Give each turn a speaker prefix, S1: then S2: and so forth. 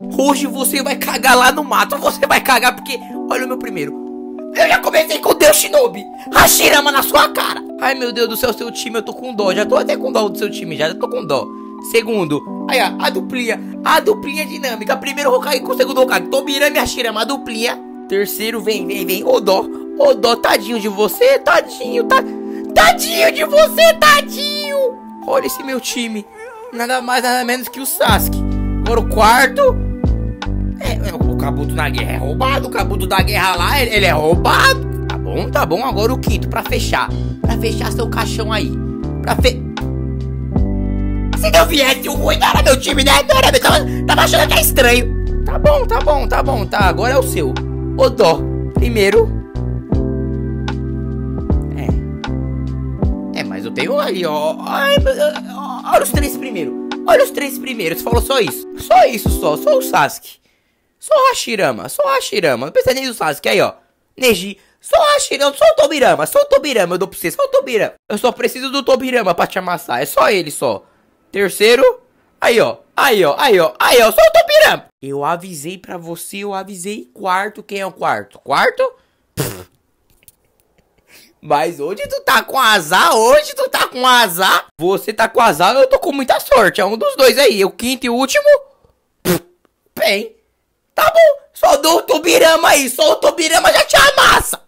S1: Hoje você vai cagar lá no mato. Você vai cagar porque. Olha o meu primeiro. Eu já comecei com o Deus Shinobi. Hashirama na sua cara. Ai meu Deus do céu, seu time, eu tô com dó. Já tô até com dó do seu time, já, tô com dó. Segundo, aí ó, a duplinha. A duplinha dinâmica. Primeiro Hokage com o segundo Hokage. Tobirama e Hashirama, a duplinha. Terceiro, vem, vem, vem. O dó. O dó, tadinho de você, tadinho, tá. Tadinho de você, tadinho. Olha esse meu time. Nada mais, nada menos que o Sasuke. Agora o quarto. É, é, o Kabuto na guerra é roubado. O Kabuto da guerra lá, ele, ele é roubado. Tá bom, tá bom. Agora o quinto, pra fechar. Pra fechar seu caixão aí. Pra fe... Se não viesse o ruim, não era meu time, né? Não era meu... Tava, tava achando que é estranho. Tá bom, tá bom, tá bom, tá. Agora é o seu. O dó. Primeiro. É. É, mas eu tenho ali, ó. Olha os três primeiros. Olha os três primeiros. Falou só isso. Só isso, só. Só o Sasuke. Só Hashirama. Só Hashirama. Não precisa nem do Sasuke. Aí, ó. Neji. Só Hashirama. Só o Tobirama. Só o Tobirama. Eu dou pra você. Só o Tobirama. Eu só preciso do Tobirama pra te amassar. É só ele, só. Terceiro. Aí, ó. Aí, ó. Aí, ó. Aí, ó. Só o Tobirama. Eu avisei pra você. Eu avisei. Quarto. Quem é o quarto? Quarto? Pff. Mas hoje tu tá com azar, hoje tu tá com azar. Você tá com azar, eu tô com muita sorte. É um dos dois aí. O quinto e o último. Bem. Tá bom. Só dou o Tobirama aí. Só o Tobirama já te amassa.